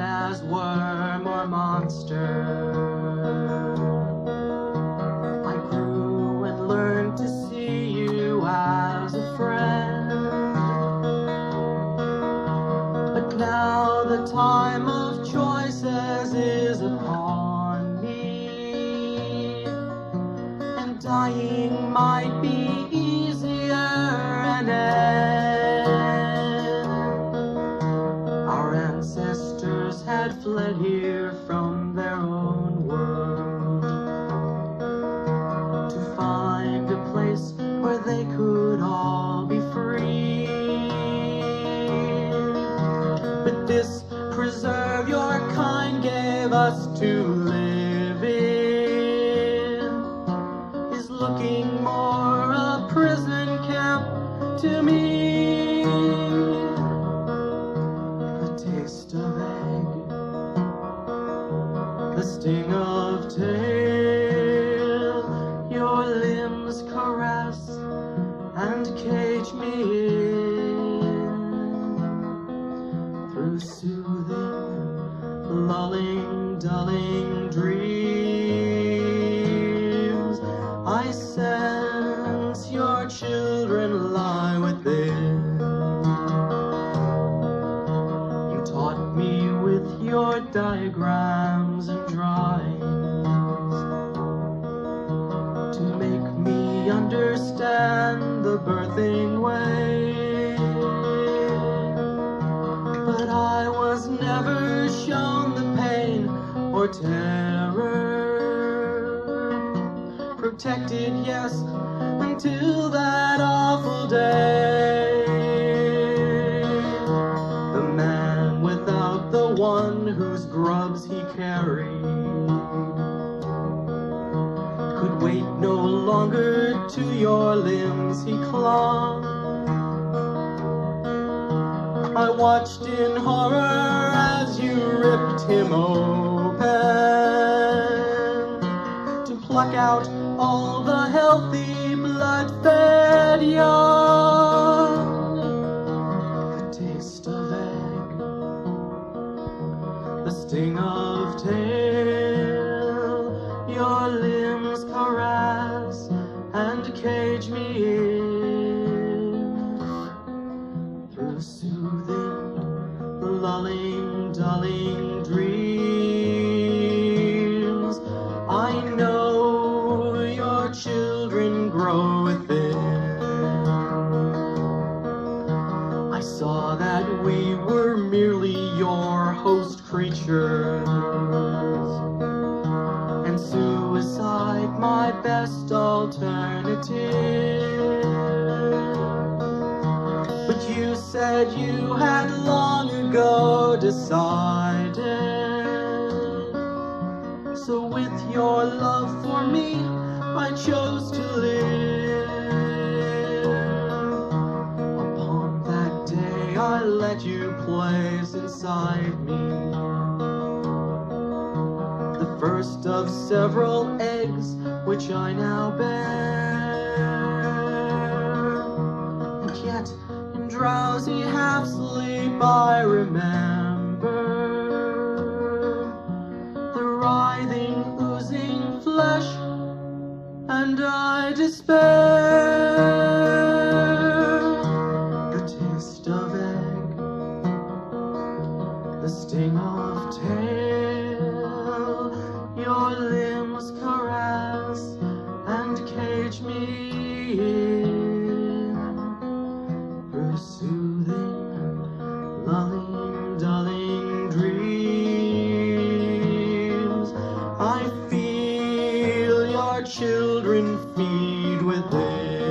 as worm or monster. I grew and learned to see you as a friend. But now the time of choices is upon me, and dying might this preserve your kind gave us to live in is looking more a prison camp to me. The taste of egg, the sting of tail, soothing, lulling, dulling dreams. I sense your children lie within. You taught me with your diagrams and drawings to make me understand the birthing shown the pain or terror. Protected, yes, until that awful day. The man without the one whose grubs he carried could wait no longer to your limbs he clung. I watched in horror ripped him open to pluck out all the healthy blood-fed young. The taste of egg, the sting of tail, your limbs caress and cage me in through soothing, lulling, dulling I saw that we were merely your host creatures, and suicide my best alternative. But you said you had long ago decided. So with your love for me, I chose to live. Let you place inside me the first of several eggs which I now bear. And yet, in drowsy half sleep, I remember suspiro eterno.